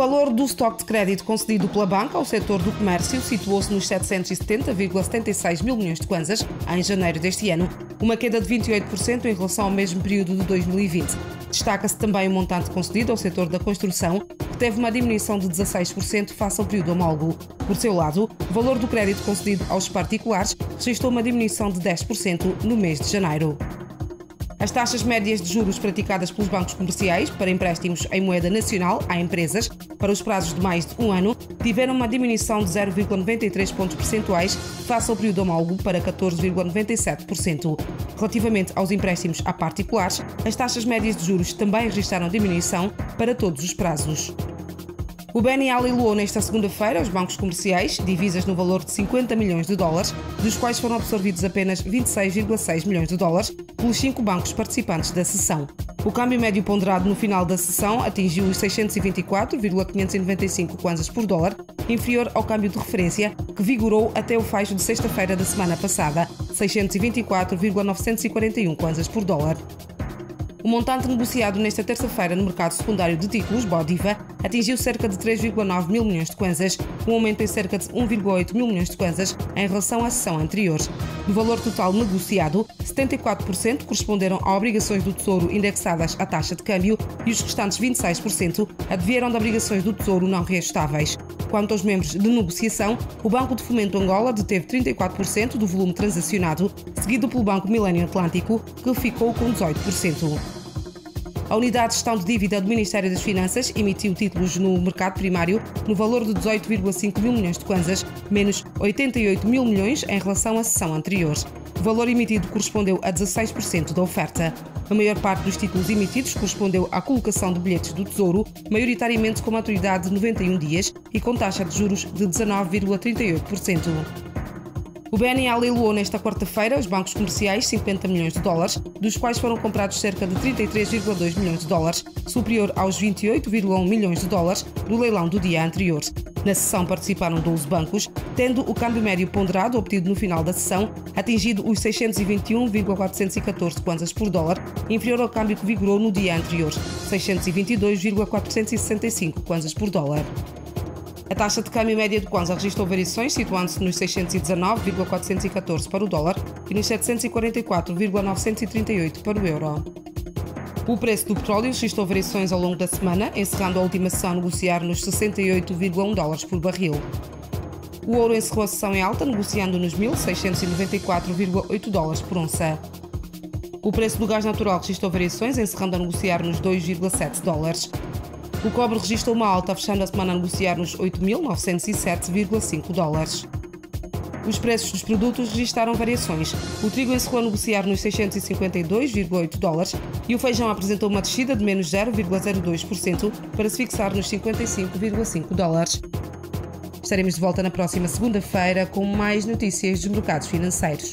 valor do estoque de crédito concedido pela banca ao setor do comércio situou-se nos 770,76 mil milhões de kwanzas em janeiro deste ano, uma queda de 28% em relação ao mesmo período de 2020. Destaca-se também o montante concedido ao setor da construção, que teve uma diminuição de 16% face ao período homólogo. Por seu lado, o valor do crédito concedido aos particulares registrou uma diminuição de 10% no mês de janeiro. As taxas médias de juros praticadas pelos bancos comerciais para empréstimos em moeda nacional a empresas para os prazos de mais de um ano tiveram uma diminuição de 0,93 pontos percentuais face ao período homólogo para 14,97%. Relativamente aos empréstimos a particulares, as taxas médias de juros também registraram diminuição para todos os prazos. O BNA leiloou nesta segunda-feira os bancos comerciais divisas no valor de 50 milhões de dólares, dos quais foram absorvidos apenas 26,6 milhões de dólares pelos cinco bancos participantes da sessão. O câmbio médio ponderado no final da sessão atingiu os 624,595 kwanzas por dólar, inferior ao câmbio de referência que vigorou até o fecho de sexta-feira da semana passada, 624,941 kwanzas por dólar. O montante negociado nesta terça-feira no mercado secundário de títulos, Bodiva, atingiu cerca de 3,9 mil milhões de kwanzas, um aumento em cerca de 1,8 mil milhões de kwanzas em relação à sessão anterior. Do valor total negociado, 74% corresponderam a obrigações do Tesouro indexadas à taxa de câmbio e os restantes 26% advieram de obrigações do Tesouro não reajustáveis. Quanto aos membros de negociação, o Banco de Fomento Angola deteve 34% do volume transacionado, seguido pelo Banco Milênio Atlântico, que ficou com 18%. A Unidade de Gestão de Dívida do Ministério das Finanças emitiu títulos no mercado primário no valor de 18,5 mil milhões de kwanzas, menos 88 mil milhões em relação à sessão anterior. O valor emitido correspondeu a 16% da oferta. A maior parte dos títulos emitidos correspondeu à colocação de bilhetes do Tesouro, maioritariamente com maturidade de 91 dias e com taxa de juros de 19,38%. O BNA leiloou nesta quarta-feira os bancos comerciais 50 milhões de dólares, dos quais foram comprados cerca de 33,2 milhões de dólares, superior aos 28,1 milhões de dólares do leilão do dia anterior. Na sessão participaram 12 bancos, tendo o câmbio médio ponderado obtido no final da sessão atingido os 621,414 kwanzas por dólar, inferior ao câmbio que vigorou no dia anterior, 622,465 kwanzas por dólar. A taxa de câmbio média de Kwanza registrou variações, situando-se nos 619,414 para o dólar e nos 744,938 para o euro. O preço do petróleo registrou variações ao longo da semana, encerrando a última sessão a negociar nos 68,1 dólares por barril. O ouro encerrou a sessão em alta, negociando nos 1.694,8 dólares por onça. O preço do gás natural registrou variações, encerrando a negociar nos 2,7 dólares. O cobre registrou uma alta, fechando a semana a negociar nos 8.907,5 dólares. Os preços dos produtos registraram variações. O trigo encerrou a negociar nos 652,8 dólares e o feijão apresentou uma descida de menos 0,02% para se fixar nos 55,5 dólares. Estaremos de volta na próxima segunda-feira com mais notícias dos mercados financeiros.